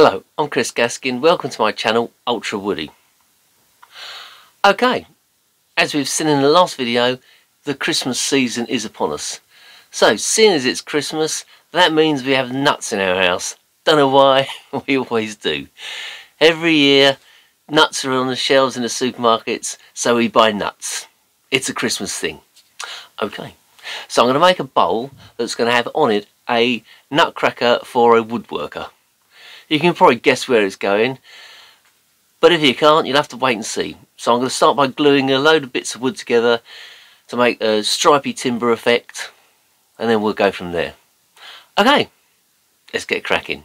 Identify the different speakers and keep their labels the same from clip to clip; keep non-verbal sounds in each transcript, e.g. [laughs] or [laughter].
Speaker 1: Hello, I'm Chris Gaskin. Welcome to my channel, Ultra Woody. Okay, as we've seen in the last video, the Christmas season is upon us. So, seeing as it's Christmas, that means we have nuts in our house. Don't know why, [laughs] we always do. Every year, nuts are on the shelves in the supermarkets, so we buy nuts. It's a Christmas thing. Okay, so I'm going to make a bowl that's going to have on it a nutcracker for a woodworker. You can probably guess where it's going, but if you can't, you'll have to wait and see. So I'm going to start by gluing a load of bits of wood together to make a stripy timber effect, and then we'll go from there. Okay, let's get cracking.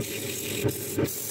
Speaker 1: Thank [laughs] you.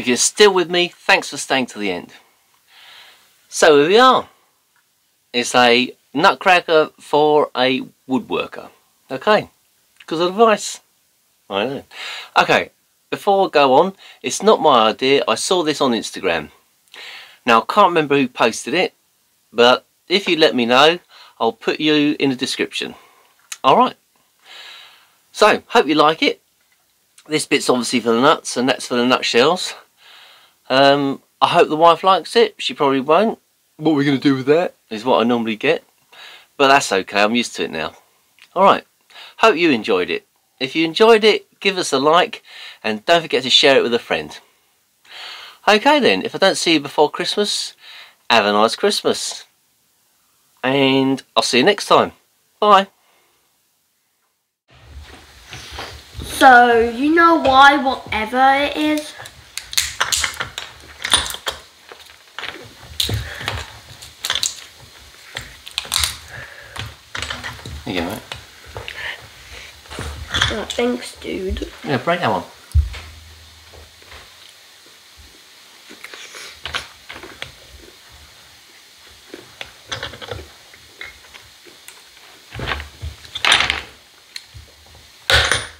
Speaker 1: If you're still with me, thanks for staying to the end. So here we are. It's a nutcracker for a woodworker. Okay, because good advice. I know. Okay, before I go on, it's not my idea. I saw this on Instagram. Now, I can't remember who posted it, but if you let me know, I'll put you in the description. Alright. So, hope you like it. This bit's obviously for the nuts, and that's for the nutshells. Um, I hope the wife likes it. She probably won't. What are we going to do with that? Is what I normally get. But that's okay. I'm used to it now. Alright. Hope you enjoyed it. If you enjoyed it, give us a like. And don't forget to share it with a friend. Okay then. If I don't see you before Christmas, have a nice Christmas. And I'll see you next time. Bye.
Speaker 2: So, you know why whatever it is?
Speaker 1: You get it.
Speaker 2: Oh, thanks, dude.
Speaker 1: Yeah, break that one.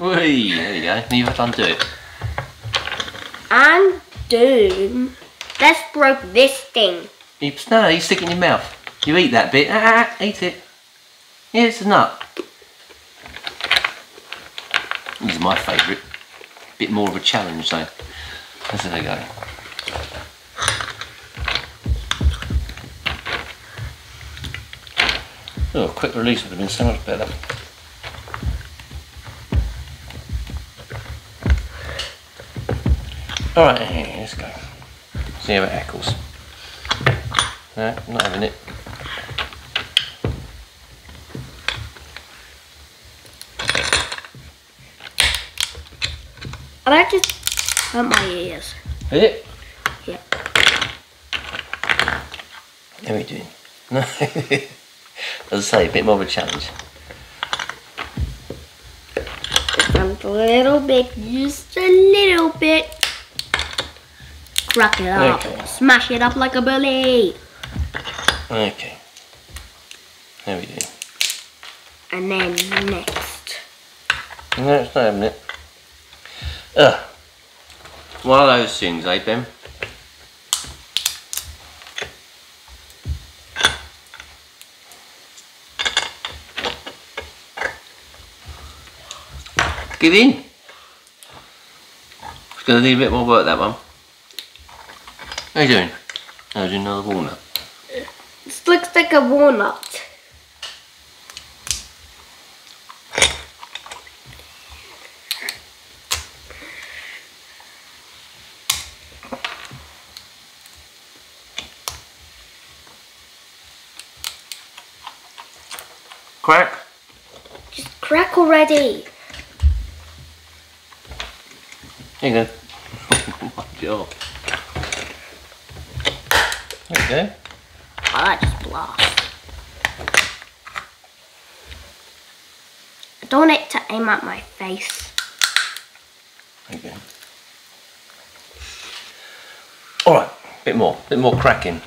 Speaker 1: Whee, there you go. Now you have to undo it.
Speaker 2: And dude, let's broke this thing.
Speaker 1: You, no, you stick it in your mouth. You eat that bit. Ah, ah, eat it. Here's the nut. This is my favourite. Bit more of a challenge though. there they go. Oh, quick release would have been so much better. Alright, let's go. See how it heckles. No, not having it.
Speaker 2: I just hurt my ears.
Speaker 1: Is it?
Speaker 2: Yeah.
Speaker 1: How are we doing? [laughs] No. As I say, a bit more of a challenge.
Speaker 2: Just a little bit, just a little bit. Crack it up.
Speaker 1: Okay.
Speaker 2: Smash it up like a bully.
Speaker 1: Okay. Are we doing?
Speaker 2: And then next.
Speaker 1: No, it's not having it. Ugh. One of those things, eh, Ben? Give in. It's going to need a bit more work, that one. How you doing? How's another walnut.
Speaker 2: This looks like a walnut.
Speaker 1: Crack.
Speaker 2: Just crack already.
Speaker 1: There you go. My job. There you go.
Speaker 2: Oh, that just blast. I don't want it to aim at my face.
Speaker 1: There you go. Alright, bit more, bit more cracking.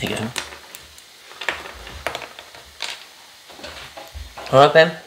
Speaker 1: There you go. Alright, Ben?
Speaker 2: Yes.